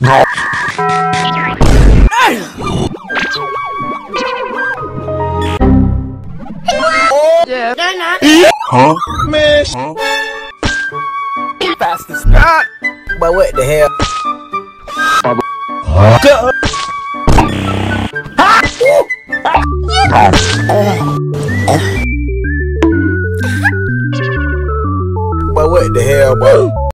Huh? Man, huh? fast as not. But what the hell? But what the hell, bro?